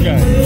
Okay.